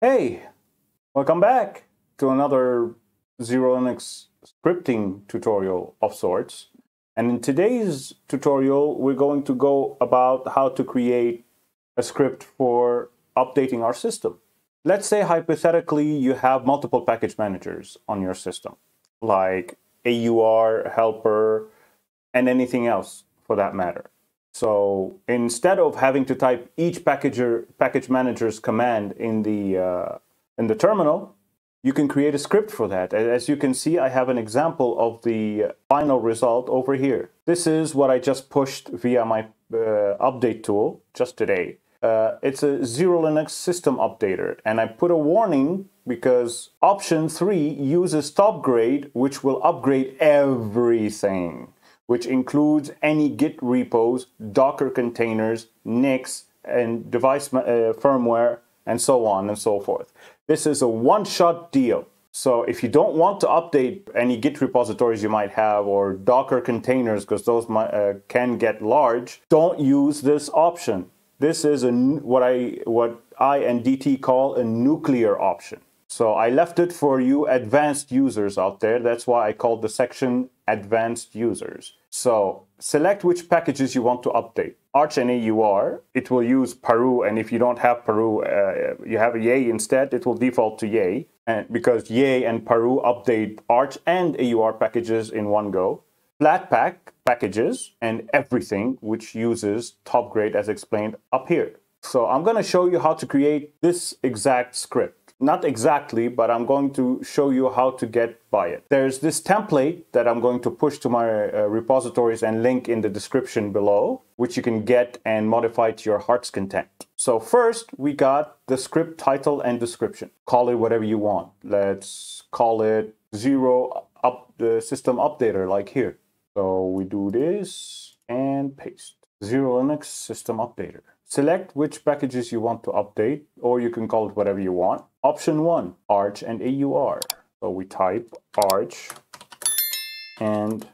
Hey, welcome back to another Xero Linux scripting tutorial of sorts. And in today's tutorial, we're going to go about how to create a script for updating our system. Let's say hypothetically you have multiple package managers on your system, like AUR, helper, and anything else for that matter. So instead of having to type each packager, package manager's command in the, uh, in the terminal, you can create a script for that. As you can see, I have an example of the final result over here. This is what I just pushed via my uh, update tool just today. Uh, it's a Xero Linux system updater, and I put a warning because option 3 uses Topgrade, which will upgrade everything which includes any Git repos, Docker containers, Nix, and device uh, firmware, and so on and so forth. This is a one-shot deal. So if you don't want to update any Git repositories you might have or Docker containers, because those might, uh, can get large, don't use this option. This is a, what I what I and DT call a nuclear option. So I left it for you advanced users out there. That's why I called the section advanced users. So select which packages you want to update. Arch and AUR, it will use Paru, and if you don't have Paru, uh, you have a Yay instead, it will default to Yay, and because Yay and Paru update Arch and AUR packages in one go. Flatpak packages and everything which uses Topgrade as explained up here. So I'm going to show you how to create this exact script. Not exactly, but I'm going to show you how to get by it. There's this template that I'm going to push to my uh, repositories and link in the description below, which you can get and modify to your heart's content. So first, we got the script title and description. Call it whatever you want. Let's call it zero up the system updater like here. So we do this and paste. Xero Linux system updater. Select which packages you want to update, or you can call it whatever you want. Option 1, Arch and AUR. So we type Arch and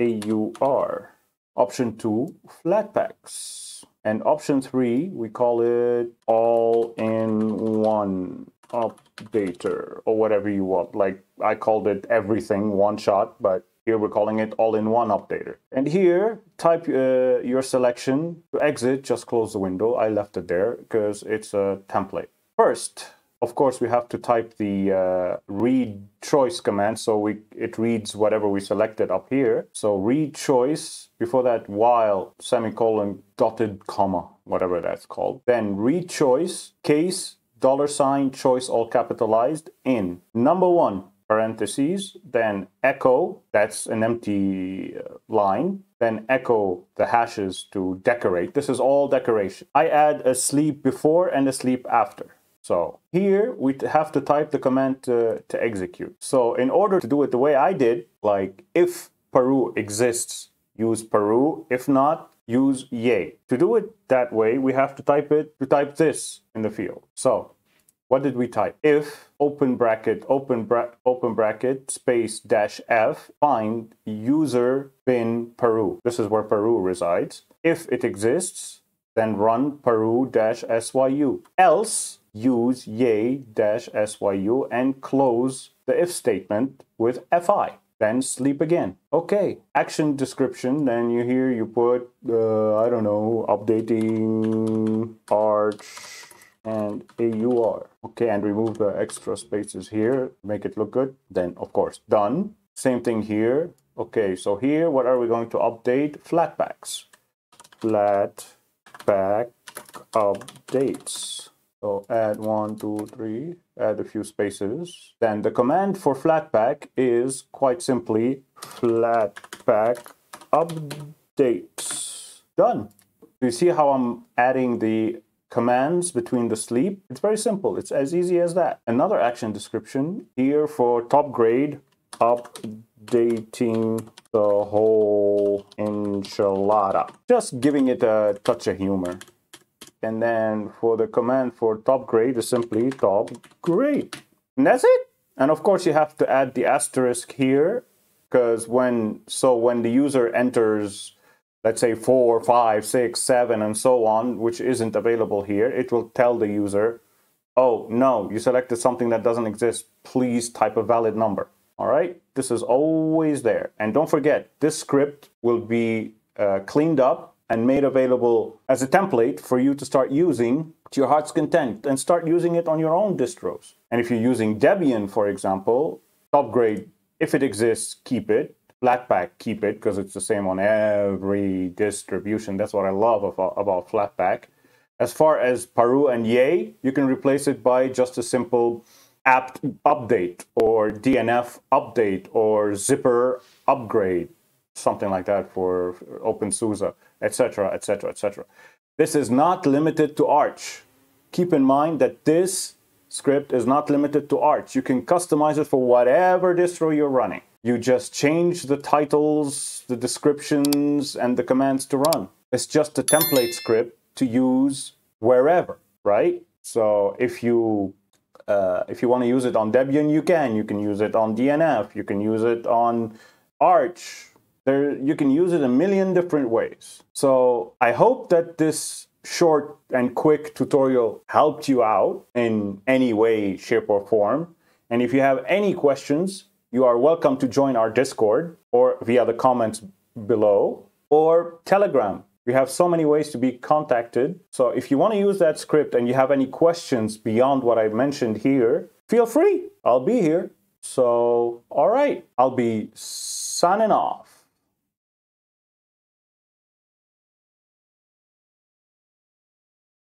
AUR. Option 2, Flatpaks. And option 3, we call it all-in-one updater, or whatever you want. Like I called it everything, one shot, but here we're calling it all-in-one updater. And here, type uh, your selection. To exit, just close the window. I left it there because it's a template. First, of course, we have to type the uh, read choice command so we, it reads whatever we selected up here. So read choice, before that while semicolon dotted comma, whatever that's called. Then read choice, case, dollar sign, choice all capitalized in. Number one, parentheses, then echo, that's an empty uh, line, then echo the hashes to decorate. This is all decoration. I add a sleep before and a sleep after. So here we have to type the command to, to execute. So in order to do it the way I did, like if Paru exists, use Paru. If not, use yay. To do it that way, we have to type it, to type this in the field. So what did we type? If open bracket, open, bra open bracket, space dash F, find user bin Paru. This is where Paru resides. If it exists, then run Paru dash SYU. Else, use yay dash SYU and close the if statement with FI then sleep again. Okay, action description, then you here you put, uh, I don't know, updating arch and AUR. Okay, and remove the extra spaces here, make it look good. Then, of course, done. Same thing here. Okay, so here, what are we going to update? Flatpaks. Flatpak updates. So add one, two, three, add a few spaces. Then the command for Flatpak is quite simply Flatpak updates. Done. You see how I'm adding the commands between the sleep. It's very simple. It's as easy as that. Another action description here for Topgrade, updating the whole enchilada. Just giving it a touch of humor. And then for the command for Topgrade is simply top grade. And that's it. And of course you have to add the asterisk here because when, so when the user enters let's say four, five, six, seven, and so on, which isn't available here, it will tell the user oh no, you selected something that doesn't exist, please type a valid number. All right, this is always there. And don't forget, this script will be uh, cleaned up and made available as a template for you to start using to your heart's content and start using it on your own distros. And if you're using Debian, for example, upgrade, if it exists, keep it. Flatpak, keep it because it's the same on every distribution. That's what I love about, about Flatpak. As far as Paru and Yay, you can replace it by just a simple apt update or DNF update or zypper upgrade, something like that for OpenSUSE, etc., etc., etc. This is not limited to Arch. Keep in mind that this script is not limited to Arch. You can customize it for whatever distro you're running. You just change the titles, the descriptions, and the commands to run. It's just a template script to use wherever, right? So if you uh, if you want to use it on Debian, you can. You can use it on DNF. You can use it on Arch. There, you can use it a million different ways. So I hope that this short and quick tutorial helped you out in any way, shape, or form. And if you have any questions, you are welcome to join our Discord or via the comments below or Telegram. We have so many ways to be contacted. So if you want to use that script and you have any questions beyond what I mentioned here, feel free. I'll be here. So, all right, I'll be signing off.